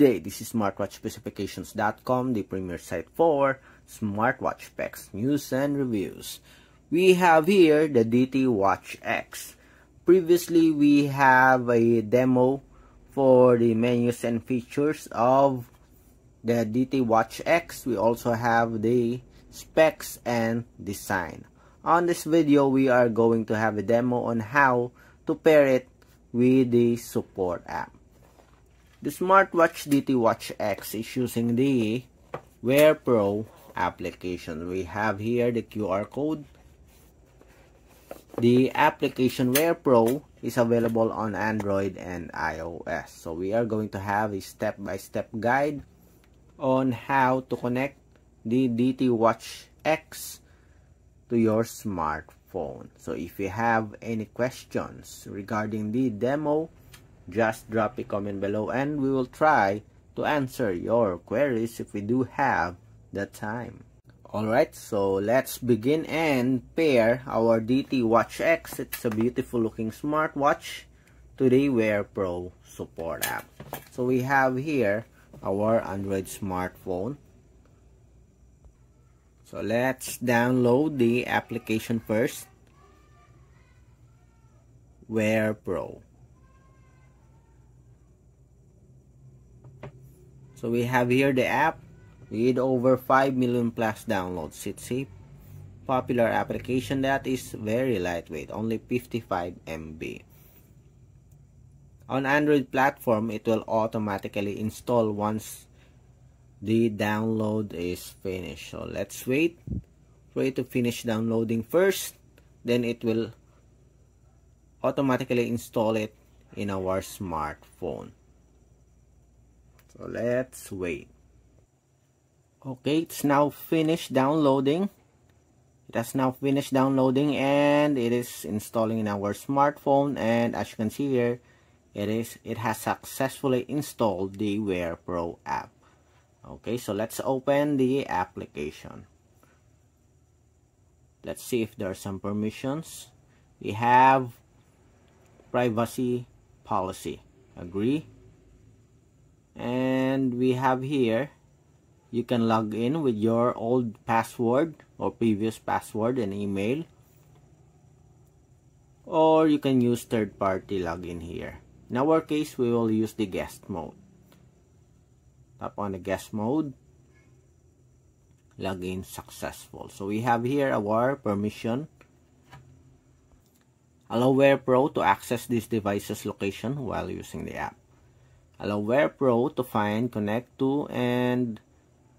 Day, this is smartwatchspecifications.com, the premier site for smartwatch specs, news, and reviews. We have here the DT Watch X. Previously, we have a demo for the menus and features of the DT Watch X. We also have the specs and design. On this video, we are going to have a demo on how to pair it with the support app. The smartwatch DT Watch X is using the Wear Pro application. We have here the QR code. The application Wear Pro is available on Android and iOS. So we are going to have a step-by-step -step guide on how to connect the DT Watch X to your smartphone. So if you have any questions regarding the demo, just drop a comment below and we will try to answer your queries if we do have the time. Alright, so let's begin and pair our DT Watch X. It's a beautiful looking smartwatch to the Wear Pro support app. So we have here our Android smartphone. So let's download the application first. Wear Pro. So we have here the app with over 5 million plus downloads. It's a popular application that is very lightweight, only 55 MB. On Android platform, it will automatically install once the download is finished. So let's wait for it to finish downloading first. Then it will automatically install it in our smartphone. So let's wait. Okay, it's now finished downloading. It has now finished downloading and it is installing in our smartphone and as you can see here, it is it has successfully installed the Wear Pro app. Okay, so let's open the application. Let's see if there are some permissions. We have privacy policy. Agree and we have here you can log in with your old password or previous password and email. Or you can use third-party login here. In our case we will use the guest mode. Tap on the guest mode. Login successful. So we have here our permission. Allow Wear Pro to access this device's location while using the app Allow Wear Pro to find, connect to, and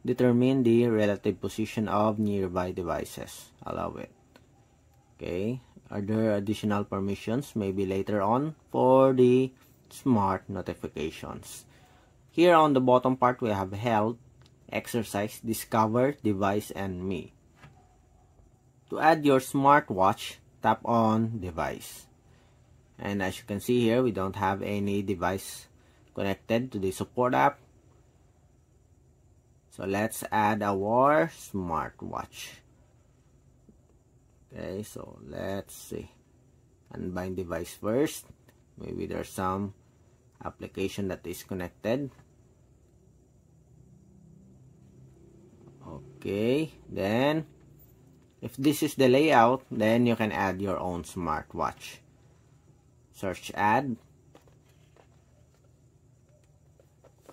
determine the relative position of nearby devices. Allow it. Okay. Are there additional permissions? Maybe later on for the smart notifications. Here on the bottom part, we have health, exercise, discover, device, and me. To add your smartwatch, tap on device. And as you can see here, we don't have any device connected to the support app. So let's add our smartwatch. Okay, so let's see. Unbind device first. Maybe there's some application that is connected. Okay, then if this is the layout, then you can add your own smartwatch. Search add.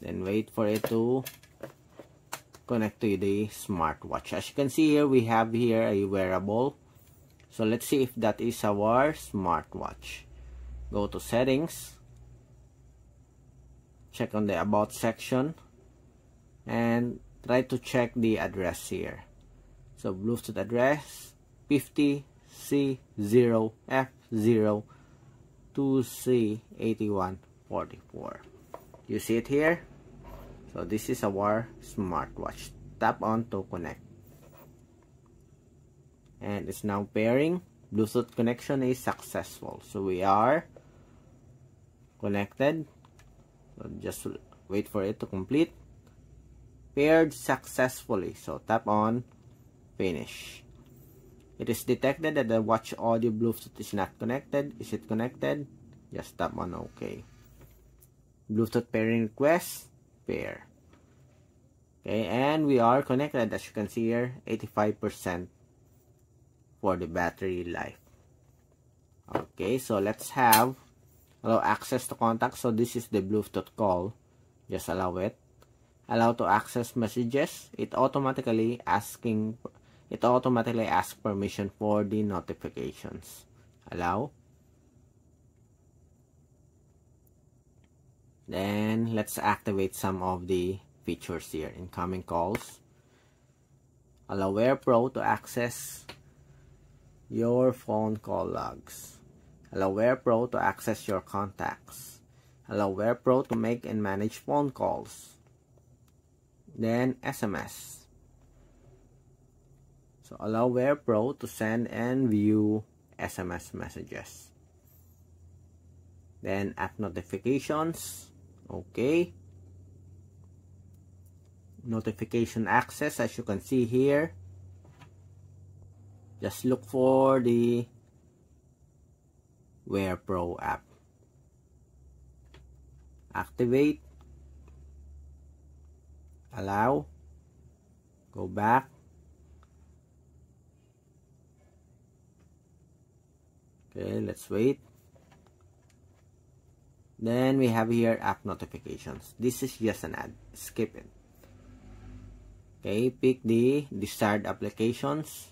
Then wait for it to connect to the smartwatch. As you can see here we have here a wearable. So let's see if that is our smartwatch. Go to settings. Check on the about section. And try to check the address here. So bluetooth address 50c0f0 2c8144 you see it here so this is our smartwatch. Tap on to connect. And it's now pairing. Bluetooth connection is successful. So we are connected. So just wait for it to complete. Paired successfully. So tap on finish. It is detected that the watch audio bluetooth is not connected. Is it connected? Just tap on ok. Bluetooth pairing request pair. Okay, and we are connected as you can see here, 85% for the battery life. Okay, so let's have allow access to contact. So this is the Bluetooth call. Just allow it. Allow to access messages. It automatically asking it automatically asks permission for the notifications. Allow. Then let's activate some of the features here. Incoming calls. Allow Wear Pro to access your phone call logs. Allow Wear Pro to access your contacts. Allow Wear Pro to make and manage phone calls. Then SMS. So allow Wear Pro to send and view SMS messages. Then app notifications. Okay. Notification access as you can see here. Just look for the Wear Pro app. Activate. Allow. Go back. Okay, let's wait. Then we have here app notifications. This is just an ad. Skip it. Okay, pick the desired applications.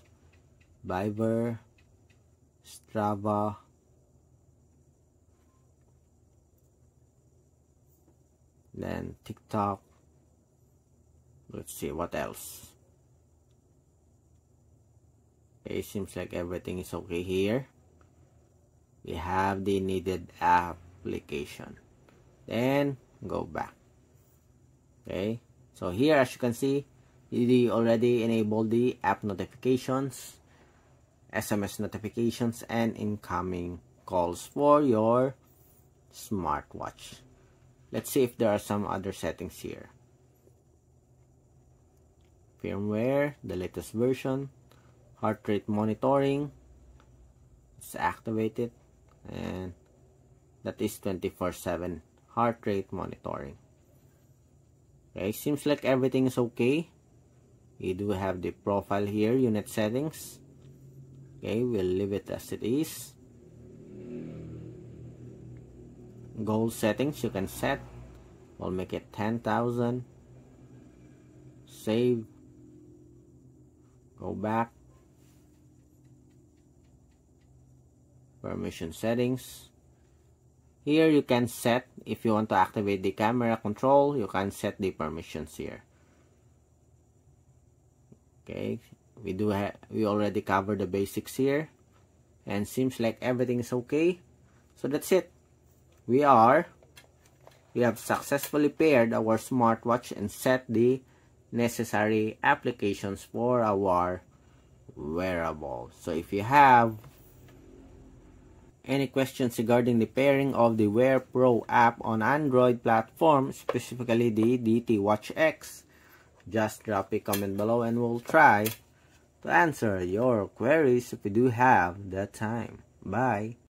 Viber, Strava, then TikTok. Let's see what else. Okay, seems like everything is okay here. We have the needed application. Then go back. Okay, so here as you can see, you already enabled the app notifications SMS notifications, and incoming calls for your smartwatch. Let's see if there are some other settings here. Firmware, the latest version, heart rate monitoring, it's activated, and that is 24-7 heart rate monitoring. Okay, seems like everything is okay. We do have the profile here, unit settings, okay we'll leave it as it is. Goal settings you can set. We'll make it 10,000 save. Go back. Permission settings here you can set if you want to activate the camera control you can set the permissions here. Okay we do have we already covered the basics here. And seems like everything is okay. So that's it. We are we have successfully paired our smartwatch and set the necessary applications for our wearable. So if you have any questions regarding the pairing of the Wear Pro app on Android platform, specifically the DT Watch X, just drop a comment below and we'll try to answer your queries if you do have the time. Bye.